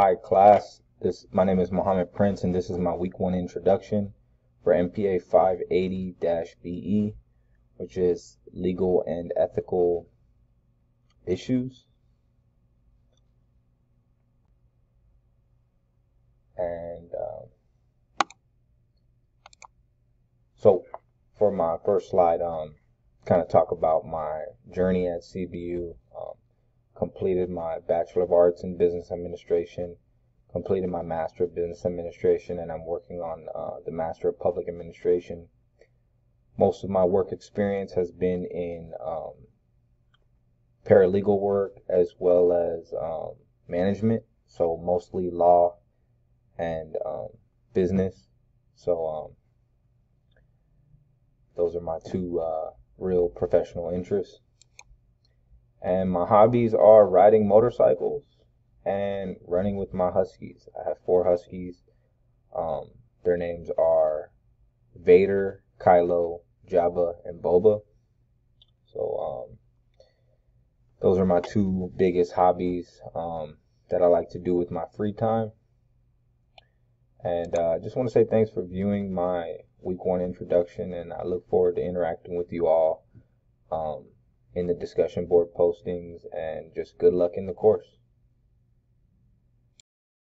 Hi class, this my name is Mohammed Prince and this is my week one introduction for MPA 580-BE, which is legal and ethical issues. And uh, so for my first slide, um, kind of talk about my journey at CBU. Completed my Bachelor of Arts in Business Administration, completed my Master of Business Administration, and I'm working on uh, the Master of Public Administration. Most of my work experience has been in um, paralegal work as well as um, management, so mostly law and um, business. So um, those are my two uh, real professional interests. And my hobbies are riding motorcycles and running with my huskies. I have four huskies. Um, their names are Vader, Kylo, Jabba, and Boba. So um, those are my two biggest hobbies um, that I like to do with my free time. And I uh, just want to say thanks for viewing my week one introduction, and I look forward to interacting with you all um, in the discussion board postings, and just good luck in the course.